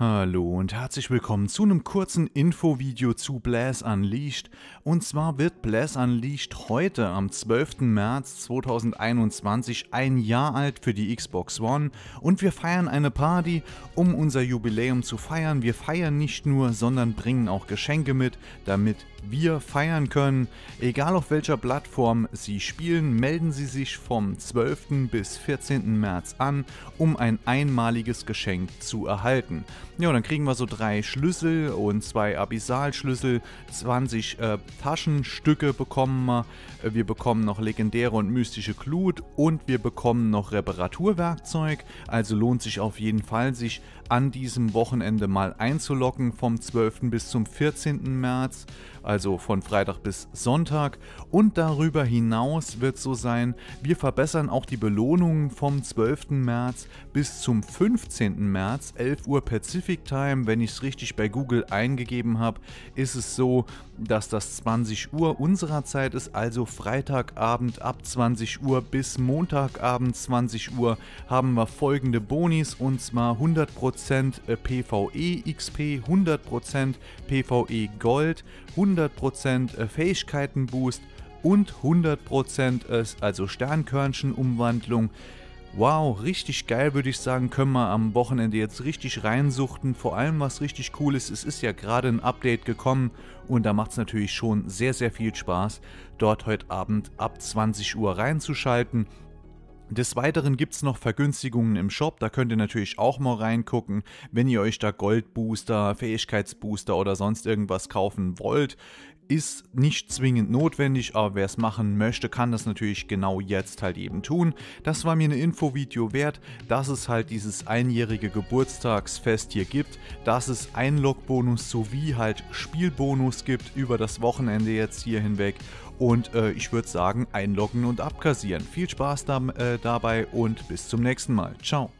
Hallo und herzlich willkommen zu einem kurzen Infovideo zu Blast Unleashed. Und zwar wird Blast Unleashed heute am 12. März 2021 ein Jahr alt für die Xbox One und wir feiern eine Party, um unser Jubiläum zu feiern. Wir feiern nicht nur, sondern bringen auch Geschenke mit, damit wir feiern können. Egal auf welcher Plattform Sie spielen, melden Sie sich vom 12. bis 14. März an, um ein einmaliges Geschenk zu erhalten. Ja, dann kriegen wir so drei Schlüssel und zwei Abyssalschlüssel, 20 äh, Taschenstücke bekommen wir. Äh, wir bekommen noch legendäre und mystische Glut und wir bekommen noch Reparaturwerkzeug. Also lohnt sich auf jeden Fall, sich an diesem Wochenende mal einzulocken vom 12. bis zum 14. März, also von Freitag bis Sonntag. Und darüber hinaus wird so sein, wir verbessern auch die Belohnungen vom 12. März bis zum 15. März, 11 Uhr Pacific Time. Wenn ich es richtig bei Google eingegeben habe, ist es so, dass das 20 Uhr unserer Zeit ist, also Freitagabend ab 20 Uhr bis Montagabend 20 Uhr haben wir folgende Bonis und zwar 100% PvE XP, 100% PvE Gold, 100% Fähigkeitenboost und 100% also Sternkörnchen-Umwandlung. Wow, richtig geil würde ich sagen, können wir am Wochenende jetzt richtig reinsuchten. Vor allem was richtig cool ist, es ist ja gerade ein Update gekommen und da macht es natürlich schon sehr, sehr viel Spaß, dort heute Abend ab 20 Uhr reinzuschalten. Des Weiteren gibt es noch Vergünstigungen im Shop, da könnt ihr natürlich auch mal reingucken, wenn ihr euch da Goldbooster, Fähigkeitsbooster oder sonst irgendwas kaufen wollt. Ist nicht zwingend notwendig, aber wer es machen möchte, kann das natürlich genau jetzt halt eben tun. Das war mir eine Infovideo wert, dass es halt dieses einjährige Geburtstagsfest hier gibt, dass es Einlogbonus sowie halt Spielbonus gibt über das Wochenende jetzt hier hinweg und äh, ich würde sagen, einloggen und abkassieren. Viel Spaß da, äh, dabei und bis zum nächsten Mal. Ciao.